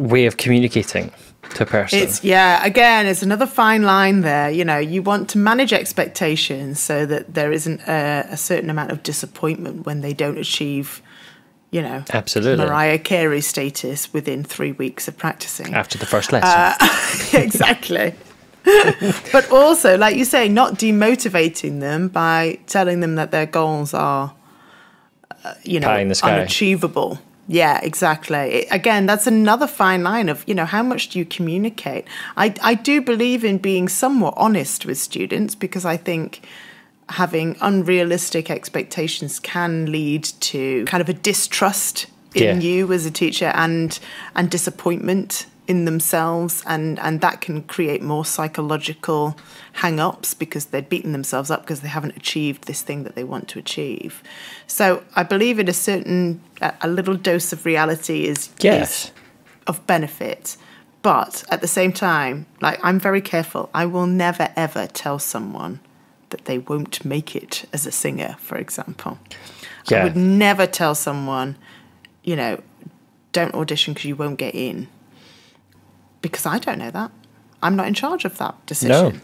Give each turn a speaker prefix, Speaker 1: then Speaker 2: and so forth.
Speaker 1: way of communicating to a person.
Speaker 2: It's yeah. Again, it's another fine line there. You know, you want to manage expectations so that there isn't a, a certain amount of disappointment when they don't achieve, you know,
Speaker 1: Absolutely.
Speaker 2: Mariah Carey status within three weeks of practicing.
Speaker 1: After the first lesson.
Speaker 2: Uh, exactly. but also, like you say, not demotivating them by telling them that their goals are, uh, you know,
Speaker 1: Pie in the sky.
Speaker 2: unachievable. Yeah, exactly. Again, that's another fine line of, you know, how much do you communicate? I, I do believe in being somewhat honest with students because I think having unrealistic expectations can lead to kind of a distrust in
Speaker 1: Yeah.
Speaker 2: you as a teacher and and disappointment in themselves and and that can create more psychological hang-ups because they're beating themselves up because they haven't achieved this thing that they want to achieve. So i believe in a certain a, a little dose of reality is
Speaker 1: Yes.
Speaker 2: is of benefit. But at the same time like i'm very careful. I will never ever tell someone that they won't make it as a singer for example.
Speaker 1: Yeah.
Speaker 2: i would never tell someone you know don't audition because you won't get in because i don't know that. I'm not in charge of that decision